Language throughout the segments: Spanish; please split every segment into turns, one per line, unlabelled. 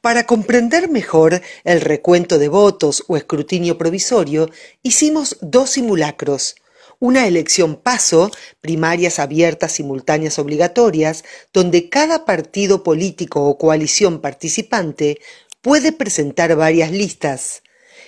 Para comprender mejor el recuento de votos o escrutinio provisorio, hicimos dos simulacros. Una elección paso, primarias abiertas simultáneas obligatorias, donde cada partido político o coalición participante puede presentar varias listas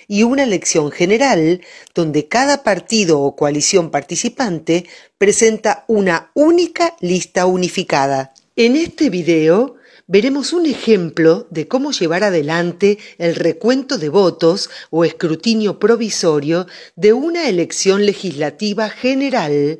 y una elección general donde cada partido o coalición participante presenta una única lista unificada. En este video veremos un ejemplo de cómo llevar adelante el recuento de votos o escrutinio provisorio de una elección legislativa general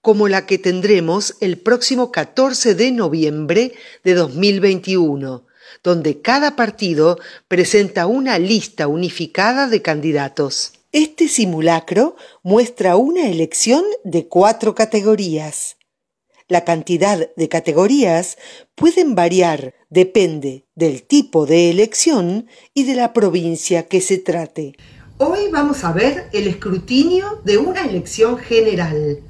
como la que tendremos el próximo 14 de noviembre de 2021 donde cada partido presenta una lista unificada de candidatos. Este simulacro muestra una elección de cuatro categorías. La cantidad de categorías pueden variar, depende del tipo de elección y de la provincia que se trate. Hoy vamos a ver el escrutinio de una elección general.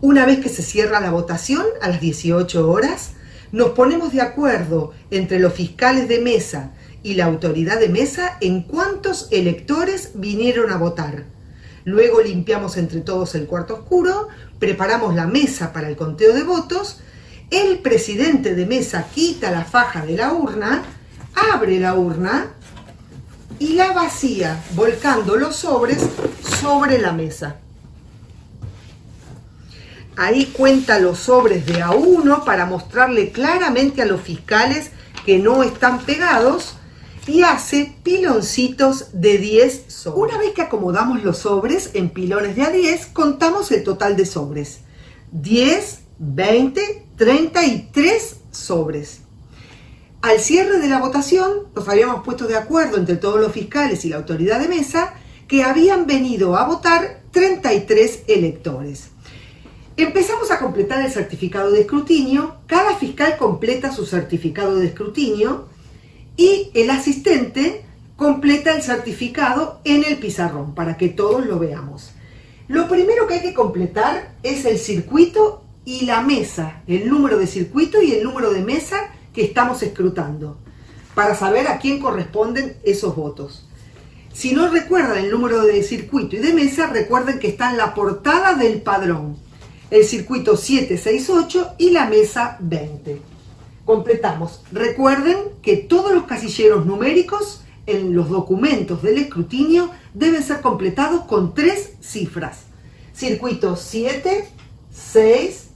Una vez que se cierra la votación a las 18 horas, nos ponemos de acuerdo entre los fiscales de mesa y la autoridad de mesa en cuántos electores vinieron a votar. Luego limpiamos entre todos el cuarto oscuro, preparamos la mesa para el conteo de votos, el presidente de mesa quita la faja de la urna, abre la urna y la vacía, volcando los sobres sobre la mesa. Ahí cuenta los sobres de a uno para mostrarle claramente a los fiscales que no están pegados y hace piloncitos de 10 sobres. Una vez que acomodamos los sobres en pilones de a 10, contamos el total de sobres. 10, 20, 33 sobres. Al cierre de la votación, nos habíamos puesto de acuerdo entre todos los fiscales y la autoridad de mesa que habían venido a votar 33 electores. Empezamos a completar el certificado de escrutinio, cada fiscal completa su certificado de escrutinio y el asistente completa el certificado en el pizarrón para que todos lo veamos. Lo primero que hay que completar es el circuito y la mesa, el número de circuito y el número de mesa que estamos escrutando, para saber a quién corresponden esos votos. Si no recuerdan el número de circuito y de mesa, recuerden que está en la portada del padrón el circuito 768 y la mesa 20. Completamos. Recuerden que todos los casilleros numéricos en los documentos del escrutinio deben ser completados con tres cifras. Circuito 7, 6,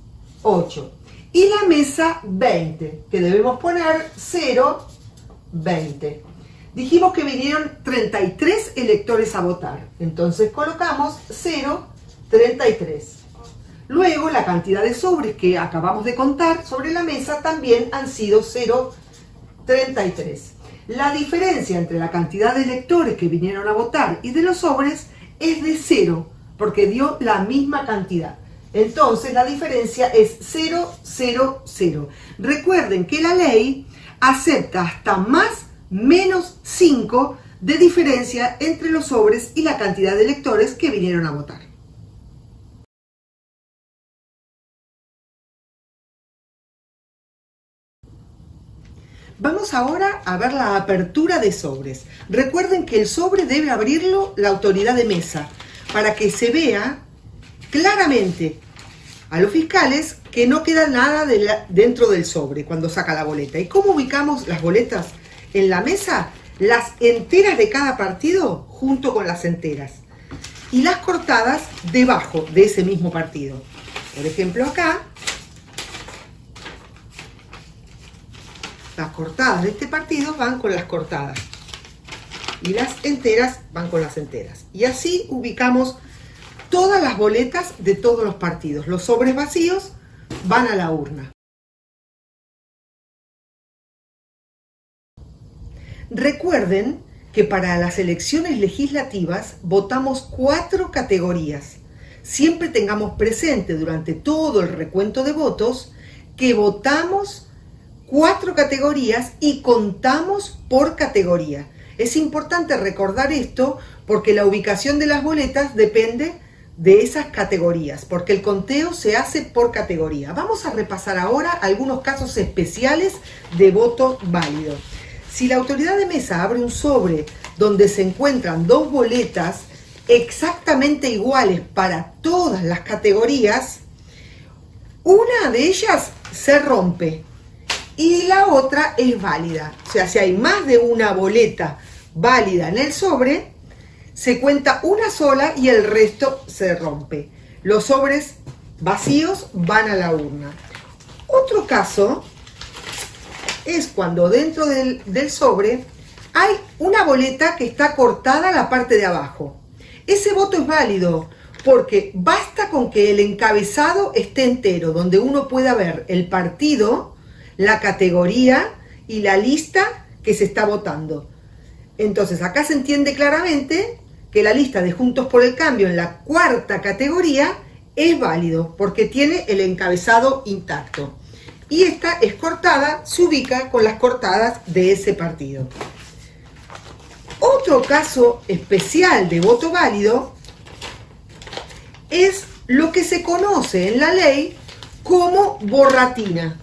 8. Y la mesa 20, que debemos poner 0, 20. Dijimos que vinieron 33 electores a votar. Entonces colocamos 0, 33. Luego, la cantidad de sobres que acabamos de contar sobre la mesa también han sido 0,33. La diferencia entre la cantidad de electores que vinieron a votar y de los sobres es de 0, porque dio la misma cantidad. Entonces, la diferencia es 0,00. Recuerden que la ley acepta hasta más menos 5 de diferencia entre los sobres y la cantidad de electores que vinieron a votar. Vamos ahora a ver la apertura de sobres. Recuerden que el sobre debe abrirlo la autoridad de mesa para que se vea claramente a los fiscales que no queda nada dentro del sobre cuando saca la boleta. ¿Y cómo ubicamos las boletas en la mesa? Las enteras de cada partido junto con las enteras y las cortadas debajo de ese mismo partido. Por ejemplo acá Las cortadas de este partido van con las cortadas y las enteras van con las enteras. Y así ubicamos todas las boletas de todos los partidos. Los sobres vacíos van a la urna. Recuerden que para las elecciones legislativas votamos cuatro categorías. Siempre tengamos presente durante todo el recuento de votos que votamos cuatro categorías y contamos por categoría. Es importante recordar esto porque la ubicación de las boletas depende de esas categorías, porque el conteo se hace por categoría. Vamos a repasar ahora algunos casos especiales de voto válido. Si la autoridad de mesa abre un sobre donde se encuentran dos boletas exactamente iguales para todas las categorías, una de ellas se rompe y la otra es válida. O sea, si hay más de una boleta válida en el sobre, se cuenta una sola y el resto se rompe. Los sobres vacíos van a la urna. Otro caso es cuando dentro del, sobre hay una boleta que está cortada a la parte de abajo. Ese voto es válido porque basta con que el encabezado esté entero, donde uno pueda ver el partido, la categoría y la lista que se está votando. Entonces acá se entiende claramente que la lista de Juntos por el Cambio en la cuarta categoría es válido porque tiene el encabezado intacto. Y esta es cortada, se ubica con las cortadas de ese partido. Otro caso especial de voto válido es lo que se conoce en la ley como borratina.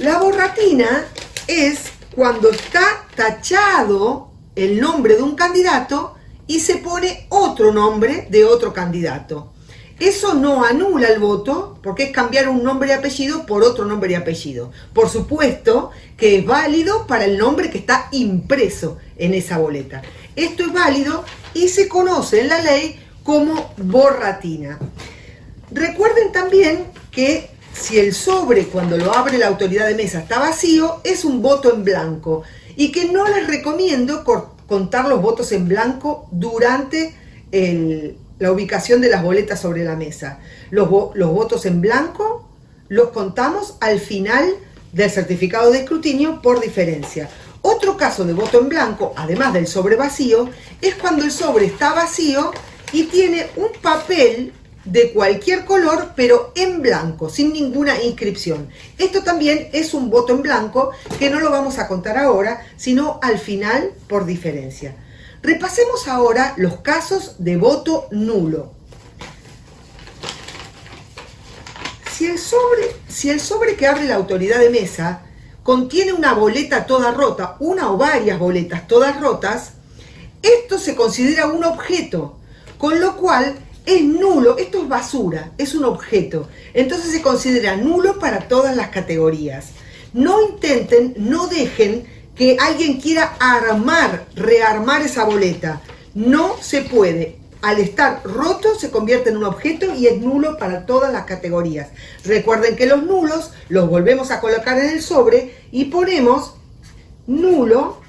La borratina es cuando está tachado el nombre de un candidato y se pone otro nombre de otro candidato. Eso no anula el voto porque es cambiar un nombre y apellido por otro nombre y apellido. Por supuesto que es válido para el nombre que está impreso en esa boleta. Esto es válido y se conoce en la ley como borratina. Recuerden también que si el sobre cuando lo abre la autoridad de mesa está vacío, es un voto en blanco y que no les recomiendo contar los votos en blanco durante la ubicación de las boletas sobre la mesa. Los, votos en blanco los contamos al final del certificado de escrutinio por diferencia. Otro caso de voto en blanco, además del sobre vacío, es cuando el sobre está vacío y tiene un papel de cualquier color, pero en blanco, sin ninguna inscripción. Esto también es un voto en blanco que no lo vamos a contar ahora, sino al final por diferencia. Repasemos ahora los casos de voto nulo. Si el sobre, si el sobre que abre la autoridad de mesa contiene una boleta toda rota, una o varias boletas todas rotas, esto se considera un objeto, con lo cual es nulo, esto es basura, es un objeto. Entonces se considera nulo para todas las categorías. No intenten, no dejen que alguien quiera armar, rearmar esa boleta. No se puede. Al estar roto se convierte en un objeto y es nulo para todas las categorías. Recuerden que los nulos los volvemos a colocar en el sobre y ponemos nulo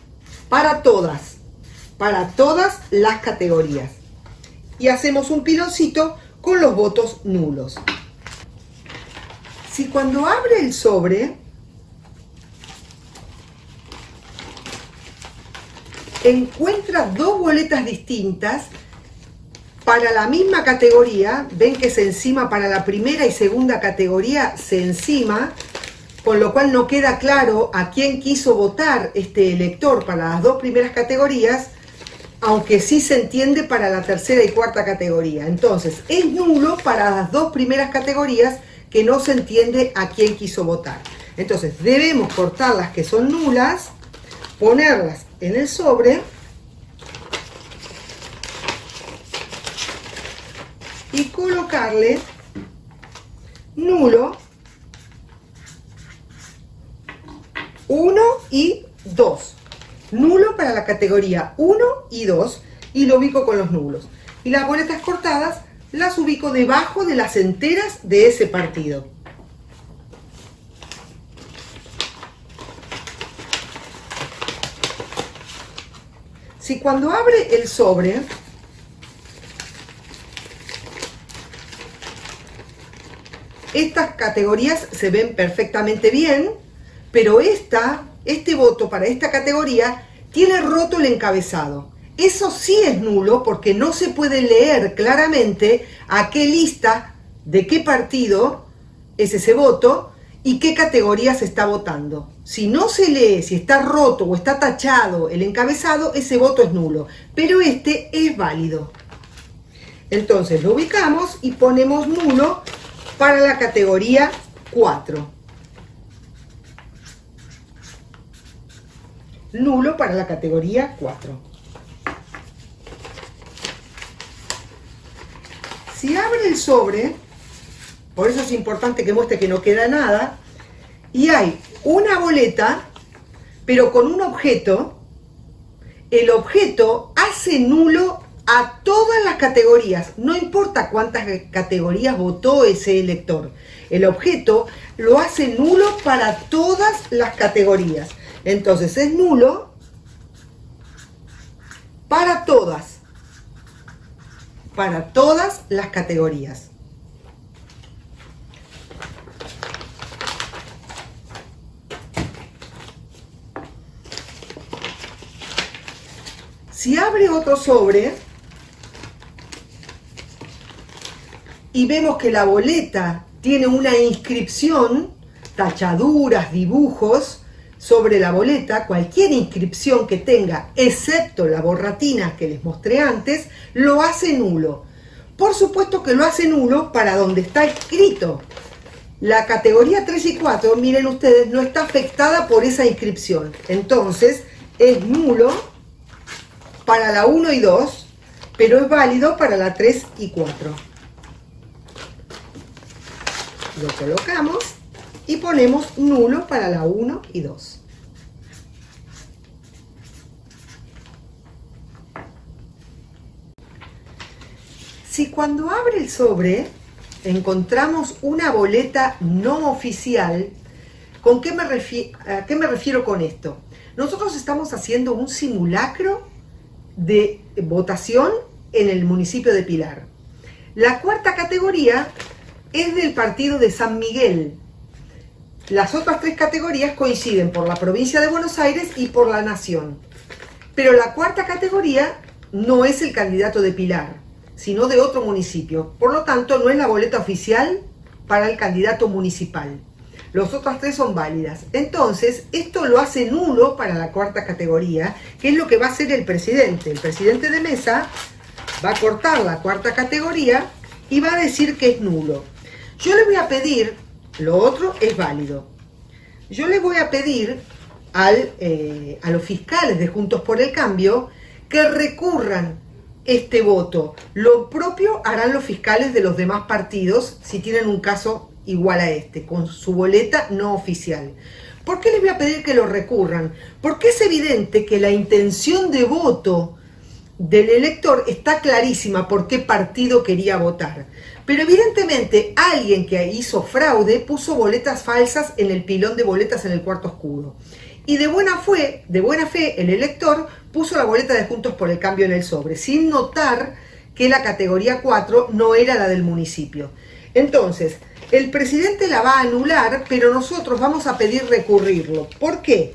para todas, para todas las categorías y hacemos un piloncito con los votos nulos. Si cuando abre el sobre encuentra dos boletas distintas para la misma categoría, ven que se encima para la primera y segunda categoría, se encima, con lo cual no queda claro a quién quiso votar este elector para las dos primeras categorías, aunque sí se entiende para la tercera y cuarta categoría. Entonces, es nulo para las dos primeras categorías que no se entiende a quién quiso votar. Entonces, debemos cortar las que son nulas, ponerlas en el sobre y colocarle nulo 1 y 2 nulo para la categoría 1 y 2 y lo ubico con los nulos. Y las boletas cortadas las ubico debajo de las enteras de ese partido. Si cuando abre el sobre estas categorías se ven perfectamente bien, pero esta este voto para esta categoría tiene roto el encabezado. Eso sí es nulo porque no se puede leer claramente a qué lista, de qué partido es ese voto y qué categoría se está votando. Si no se lee, si está roto o está tachado el encabezado, ese voto es nulo. Pero este es válido. Entonces lo ubicamos y ponemos nulo para la categoría 4. Nulo para la categoría 4. Si abre el sobre, por eso es importante que muestre que no queda nada, y hay una boleta, pero con un objeto, el objeto hace nulo a todas las categorías, no importa cuántas categorías votó ese elector. El objeto lo hace nulo para todas las categorías. Entonces es nulo para todas, para todas las categorías. Si abre otro sobre y vemos que la boleta tiene una inscripción, tachaduras, dibujos sobre la boleta, cualquier inscripción que tenga, excepto la borratina que les mostré antes, lo hace nulo. Por supuesto que lo hace nulo para donde está escrito. La categoría 3 y 4, miren ustedes, no está afectada por esa inscripción. Entonces, es nulo para la 1 y 2, pero es válido para la 3 y 4 lo colocamos y ponemos nulo para la 1 y 2. Si cuando abre el sobre encontramos una boleta no oficial, ¿con qué me ¿a qué me refiero con esto? Nosotros estamos haciendo un simulacro de votación en el municipio de Pilar. La cuarta categoría es del partido de San Miguel. Las otras tres categorías coinciden por la provincia de Buenos Aires y por la nación. Pero la cuarta categoría no es el candidato de Pilar, sino de otro municipio. Por lo tanto, no es la boleta oficial para el candidato municipal. Los otras tres son válidas. Entonces, esto lo hace nulo para la cuarta categoría, que es lo que va a hacer el presidente. El presidente de mesa va a cortar la cuarta categoría y va a decir que es nulo. Yo le voy a pedir, lo otro es válido, yo le voy a pedir al, eh, a los fiscales de Juntos por el Cambio que recurran este voto. Lo propio harán los fiscales de los demás partidos si tienen un caso igual a este, con su boleta no oficial. ¿Por qué les voy a pedir que lo recurran? Porque es evidente que la intención de voto del elector está clarísima por qué partido quería votar. Pero evidentemente alguien que hizo fraude puso boletas falsas en el pilón de boletas en el cuarto oscuro. Y de buena fe, de buena fe, el elector puso la boleta de Juntos por el Cambio en el sobre, sin notar que la categoría 4 no era la del municipio. Entonces, el presidente la va a anular, pero nosotros vamos a pedir recurrirlo. ¿Por qué?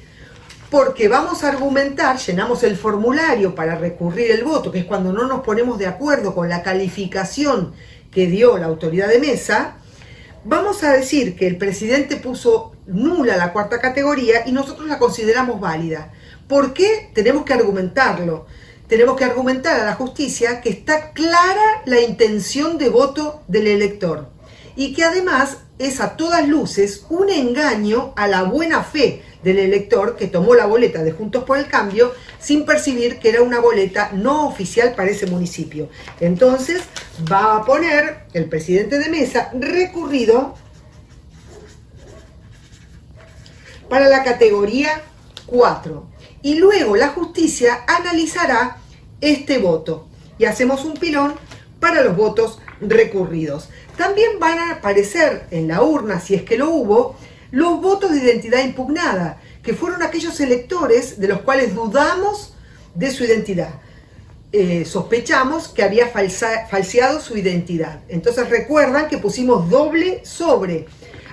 porque vamos a argumentar, llenamos el formulario para recurrir el voto, que es cuando no nos ponemos de acuerdo con la calificación que dio la autoridad de mesa, vamos a decir que el presidente puso nula la cuarta categoría y nosotros la consideramos válida. ¿Por qué? Tenemos que argumentarlo. Tenemos que argumentar a la justicia que está clara la intención de voto del elector y que además es a todas luces un engaño a la buena fe del elector que tomó la boleta de Juntos por el Cambio sin percibir que era una boleta no oficial para ese municipio. Entonces va a poner el presidente de mesa recurrido para la categoría 4. Y luego la justicia analizará este voto y hacemos un pilón para los votos recurridos. También van a aparecer en la urna, si es que lo hubo, los votos de identidad impugnada, que fueron aquellos electores de los cuales dudamos de su identidad. Eh, sospechamos que había falseado su identidad. Entonces recuerdan que pusimos doble sobre.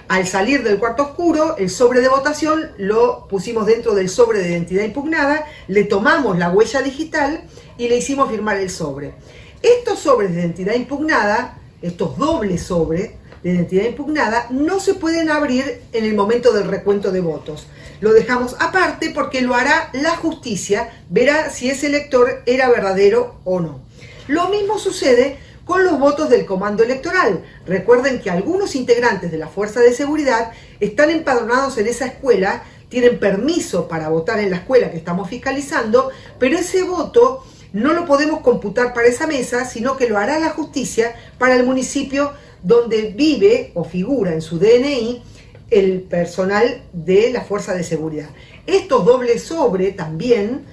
Al salir del cuarto oscuro, el sobre de votación lo pusimos dentro del sobre de identidad impugnada, le tomamos la huella digital y le hicimos firmar el sobre. Estos sobres de identidad impugnada, estos dobles sobres, de identidad impugnada no se pueden abrir en el momento del recuento de votos. Lo dejamos aparte porque lo hará la justicia, verá si ese elector era verdadero o no. Lo mismo sucede con los votos del comando electoral. Recuerden que algunos integrantes de la Fuerza de Seguridad están empadronados en esa escuela, tienen permiso para votar en la escuela que estamos fiscalizando, pero ese voto no lo podemos computar para esa mesa, sino que lo hará la justicia para el municipio donde vive o figura en su DNI el personal de la fuerza de seguridad. Estos dobles sobre también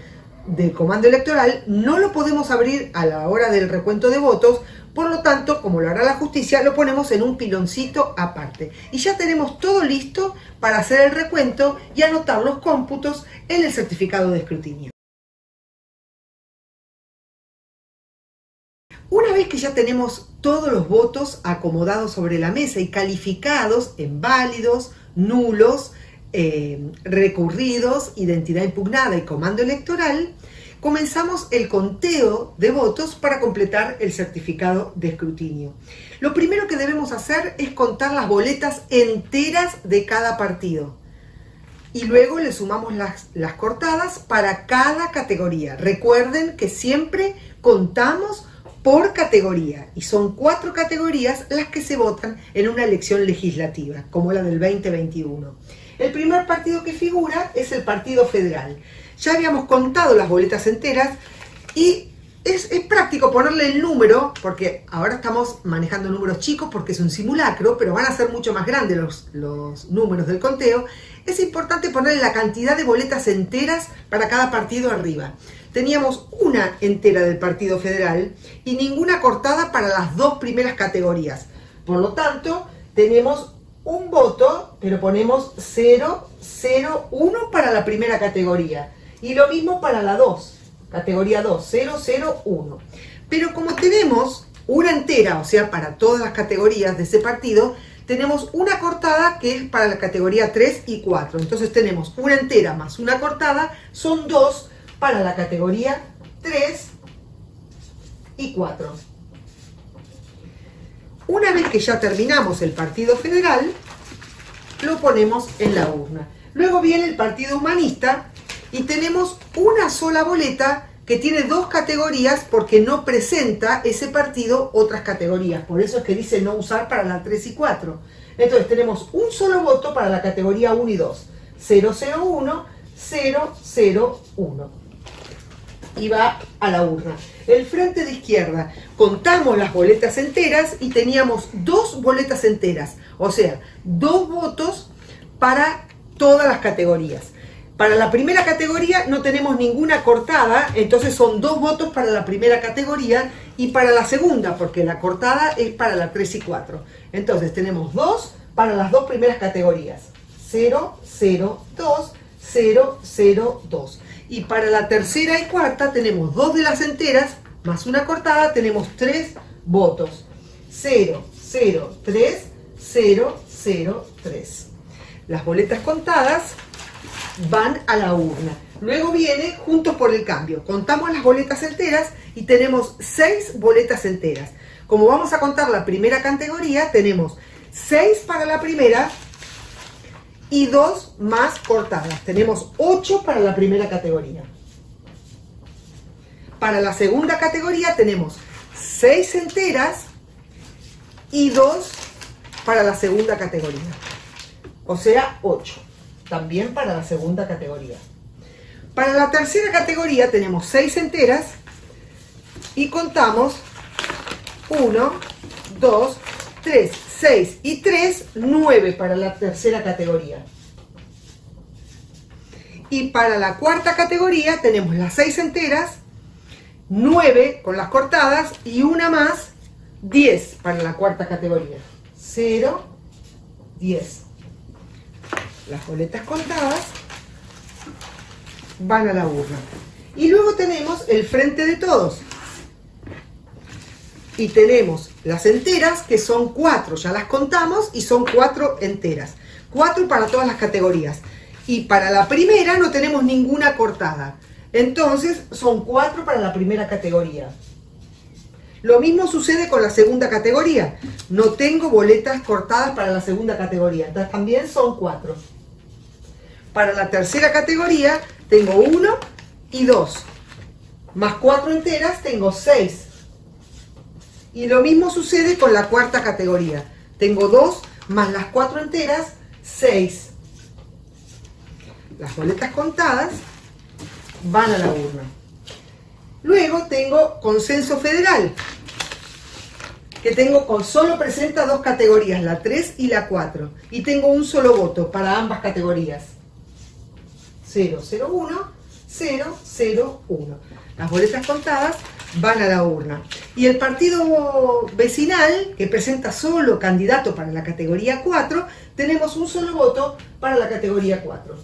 del comando electoral no lo podemos abrir a la hora del recuento de votos, por lo tanto, como lo hará la justicia, lo ponemos en un piloncito aparte. Y ya tenemos todo listo para hacer el recuento y anotar los cómputos en el certificado de escrutinio. Una vez que ya tenemos todos los votos acomodados sobre la mesa y calificados en válidos, nulos, eh, recurridos, identidad impugnada y comando electoral, comenzamos el conteo de votos para completar el certificado de escrutinio. Lo primero que debemos hacer es contar las boletas enteras de cada partido. Y luego le sumamos las, las cortadas para cada categoría. Recuerden que siempre contamos por categoría y son cuatro categorías las que se votan en una elección legislativa, como la del 2021. El primer partido que figura es el Partido Federal. Ya habíamos contado las boletas enteras y es, práctico ponerle el número, porque ahora estamos manejando números chicos porque es un simulacro, pero van a ser mucho más grandes los, los números del conteo. Es importante ponerle la cantidad de boletas enteras para cada partido arriba teníamos una entera del Partido Federal y ninguna cortada para las dos primeras categorías. Por lo tanto, tenemos un voto, pero ponemos 0, 0, 1 para la primera categoría. Y lo mismo para la 2, categoría 2, 0, 0, 1. Pero como tenemos una entera, o sea, para todas las categorías de ese partido, tenemos una cortada que es para la categoría 3 y 4. Entonces tenemos una entera más una cortada, son dos para la categoría 3 y 4. Una vez que ya terminamos el Partido Federal, lo ponemos en la urna. Luego viene el Partido Humanista y tenemos una sola boleta que tiene dos categorías porque no presenta ese partido otras categorías. Por eso es que dice no usar para la 3 y 4. Entonces tenemos un solo voto para la categoría 1 y 2. 001, 001 y va a la urna. El frente de izquierda, contamos las boletas enteras y teníamos dos boletas enteras, o sea, dos votos para todas las categorías. Para la primera categoría no tenemos ninguna cortada, entonces son dos votos para la primera categoría y para la segunda, porque la cortada es para la 3 y 4. Entonces tenemos dos para las dos primeras categorías. 0, 0, 2, 0, 0, 2. Y para la tercera y cuarta tenemos dos de las enteras más una cortada, tenemos tres votos. 0, 0, 3, 0, 0, 3. Las boletas contadas van a la urna. Luego viene Juntos por el Cambio. Contamos las boletas enteras y tenemos seis boletas enteras. Como vamos a contar la primera categoría, tenemos seis para la primera, y dos más cortadas. Tenemos ocho para la primera categoría. Para la segunda categoría tenemos seis enteras y dos para la segunda categoría. O sea, ocho. También para la segunda categoría. Para la tercera categoría tenemos seis enteras y contamos uno, dos, 3, 6 y 3, 9 para la tercera categoría. Y para la cuarta categoría tenemos las 6 enteras, 9 con las cortadas y una más, 10 para la cuarta categoría. 0, 10. Las boletas contadas van a la urna. Y luego tenemos el frente de todos y tenemos las enteras, que son cuatro, ya las contamos, y son cuatro enteras. Cuatro para todas las categorías. Y para la primera no tenemos ninguna cortada. Entonces son cuatro para la primera categoría. Lo mismo sucede con la segunda categoría. No tengo boletas cortadas para la segunda categoría. Entonces también son cuatro. Para la tercera categoría tengo uno y dos. Más cuatro enteras tengo seis. Y lo mismo sucede con la cuarta categoría. Tengo dos más las cuatro enteras, seis. las boletas contadas van a la urna. Luego tengo consenso federal, que tengo con solo presenta dos categorías, la 3 y la 4. Y tengo un solo voto para ambas categorías. 001, 001. Las boletas contadas van a la urna. Y el partido vecinal, que presenta solo candidato para la categoría 4, tenemos un solo voto para la categoría 4.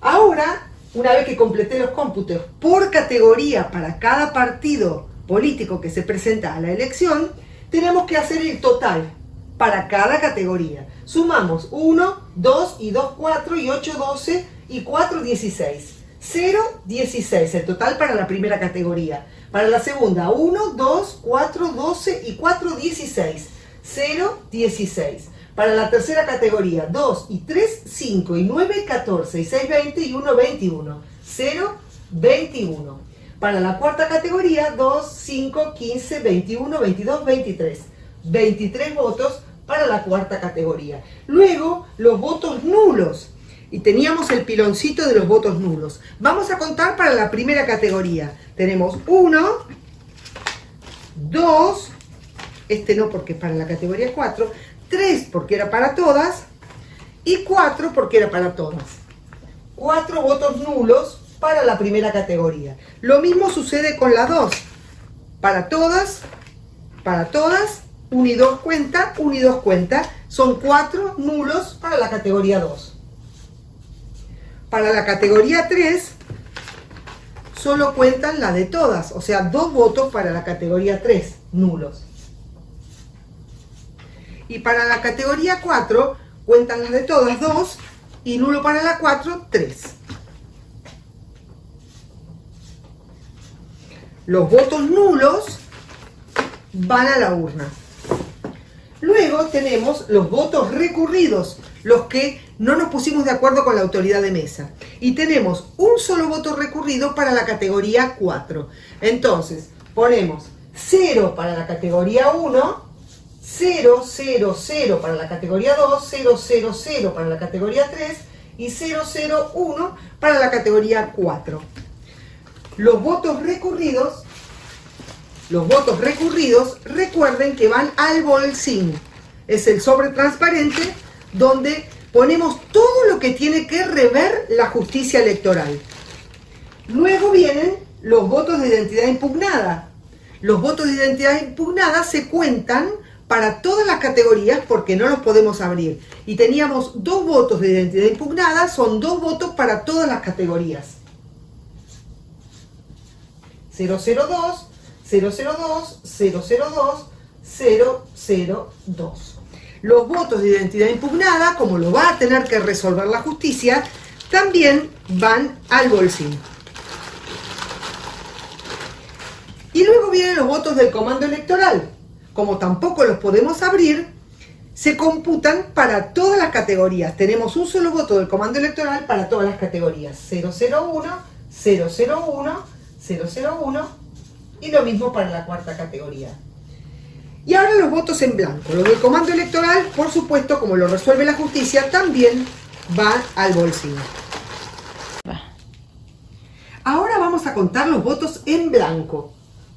Ahora, una vez que completé los cómputos por categoría para cada partido político que se presenta a la elección, tenemos que hacer el total para cada categoría. Sumamos 1, 2 y 2, 4 y 8, 12 y 4, 16. 0, 16, el total para la primera categoría. Para la segunda, 1, 2, 4, 12 y 4, 16. 0, 16. Para la tercera categoría, 2 y 3, 5 y 9, 14 y 6, 20 y 1, 21. 0, 21. Para la cuarta categoría, 2, 5, 15, 21, 22, 23. 23 votos para la cuarta categoría. Luego, los votos nulos. Y teníamos el piloncito de los votos nulos. Vamos a contar para la primera categoría. Tenemos 1, 2, este no porque es para la categoría 4, 3 porque era para todas y 4 porque era para todas. 4 votos nulos para la primera categoría. Lo mismo sucede con la 2. Para todas, para todas, 1 y 2 cuenta, 1 y 2 cuenta. Son 4 nulos para la categoría 2. Para la categoría 3, solo cuentan la de todas, o sea, dos votos para la categoría 3, nulos. Y para la categoría 4, cuentan las de todas, dos, y nulo para la 4, 3. Los votos nulos van a la urna. Luego tenemos los votos recurridos, los que no nos pusimos de acuerdo con la autoridad de mesa. Y tenemos un solo voto recurrido para la categoría 4. Entonces, ponemos 0 para la categoría 1, 0, 0, 0 para la categoría 2, 0, 0, 0 para la categoría 3 y 0, 0, 1 para la categoría 4. Los votos recurridos los votos recurridos, recuerden que van al bolsín. Es el sobre transparente donde ponemos todo lo que tiene que rever la justicia electoral. Luego vienen los votos de identidad impugnada. Los votos de identidad impugnada se cuentan para todas las categorías porque no los podemos abrir. Y teníamos dos votos de identidad impugnada, son dos votos para todas las categorías. 002, 002, 002, 002. Los votos de identidad impugnada, como lo va a tener que resolver la justicia, también van al bolsillo. Y luego vienen los votos del comando electoral. Como tampoco los podemos abrir, se computan para todas las categorías. Tenemos un solo voto del comando electoral para todas las categorías. 001, 001, 001, y lo mismo para la cuarta categoría. Y ahora los votos en blanco. Los del comando electoral, por supuesto, como lo resuelve la justicia, también van al bolsillo. Ahora vamos a contar los votos en blanco,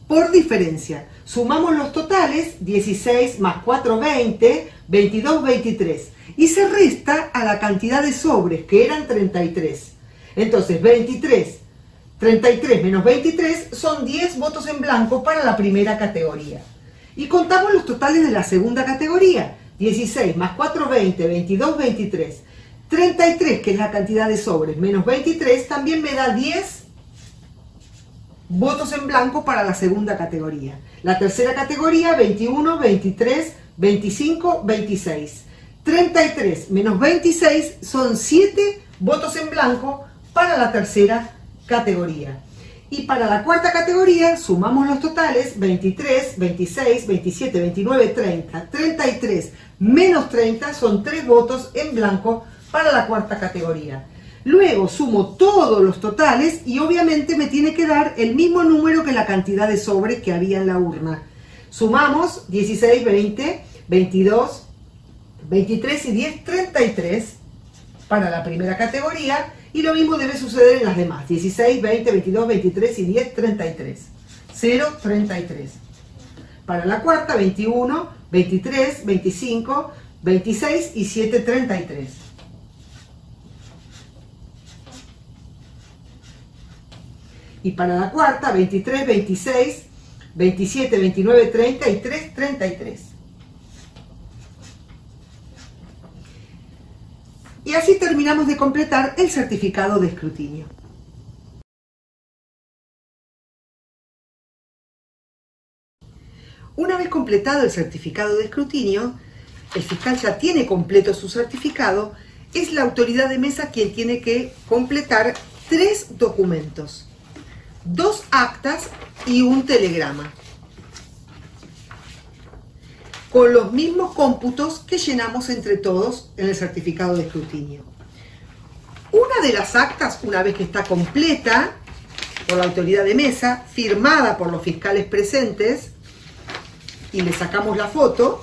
por diferencia. Sumamos los totales, 16 más 4, 20, 22, 23. Y se resta a la cantidad de sobres, que eran 33. Entonces, 23 33 menos 23 son 10 votos en blanco para la primera categoría. Y contamos los totales de la segunda categoría. 16 más 4, 20, 22, 23. 33, que es la cantidad de sobres, menos 23, también me da 10 votos en blanco para la segunda categoría. La tercera categoría, 21, 23, 25, 26. 33 menos 26 son 7 votos en blanco para la tercera categoría. Y para la cuarta categoría sumamos los totales 23, 26, 27, 29, 30, 33 menos 30 son 3 votos en blanco para la cuarta categoría. Luego sumo todos los totales y obviamente me tiene que dar el mismo número que la cantidad de sobres que había en la urna. Sumamos 16, 20, 22, 23 y 10, 33. para la primera categoría y lo mismo debe suceder en las demás. 16, 20, 22, 23 y 10, 33. 0, 33. Para la cuarta, 21, 23, 25, 26 y 7, 33. Y para la cuarta, 23, 26, 27, 29, 30 y 3, 33. Y así terminamos de completar el certificado de escrutinio. Una vez completado el certificado de escrutinio, el fiscal ya tiene completo su certificado, es la autoridad de mesa quien tiene que completar tres documentos, dos actas y un telegrama, con los mismos cómputos que llenamos entre todos en el certificado de escrutinio. Una de las actas, una vez que está completa por la autoridad de mesa, firmada por los fiscales presentes, y le sacamos la foto,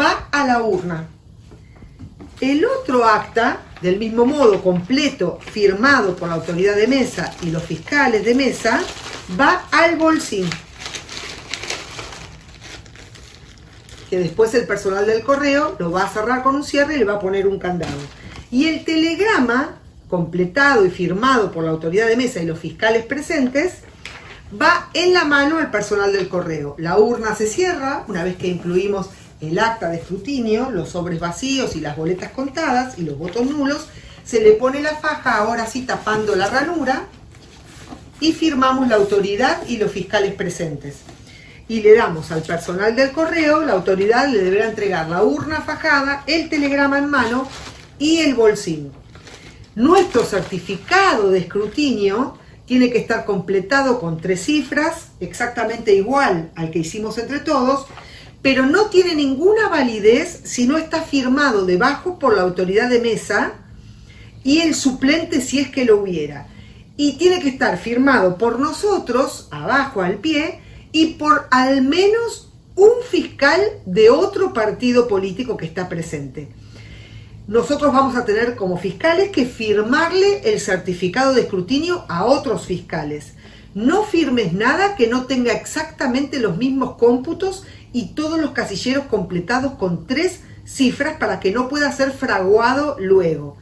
va a la urna. El otro acta, del mismo modo, completo, firmado por la autoridad de mesa y los fiscales de mesa, va al bolsín. Que después el personal del correo lo va a cerrar con un cierre y le va a poner un candado. Y el telegrama, completado y firmado por la autoridad de mesa y los fiscales presentes, va en la mano el personal del correo. La urna se cierra una vez que incluimos el acta de escrutinio, los sobres vacíos y las boletas contadas y los votos nulos. Se le pone la faja, ahora sí tapando la ranura, y firmamos la autoridad y los fiscales presentes. Y le damos al personal del correo, la autoridad le deberá entregar la urna fajada, el telegrama en mano y el bolsín. Nuestro certificado de escrutinio tiene que estar completado con tres cifras, exactamente igual al que hicimos entre todos, pero no tiene ninguna validez si no está firmado debajo por la autoridad de mesa y el suplente si es que lo hubiera. Y tiene que estar firmado por nosotros, abajo al pie, y por al menos un fiscal de otro partido político que está presente nosotros vamos a tener como fiscales que firmarle el certificado de escrutinio a otros fiscales. No firmes nada que no tenga exactamente los mismos cómputos y todos los casilleros completados con tres cifras para que no pueda ser fraguado luego.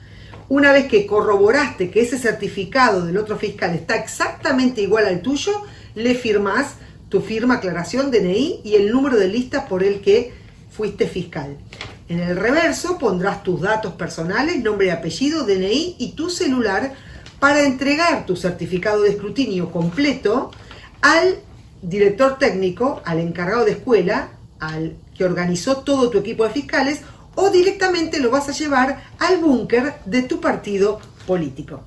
Una vez que corroboraste que ese certificado del otro fiscal está exactamente igual al tuyo, le firmas tu firma, aclaración, DNI y el número de lista por el que fuiste fiscal. En el reverso pondrás tus datos personales, nombre y apellido, DNI y tu celular para entregar tu certificado de escrutinio completo al director técnico, al encargado de escuela, al que organizó todo tu equipo de fiscales o directamente lo vas a llevar al búnker de tu partido político.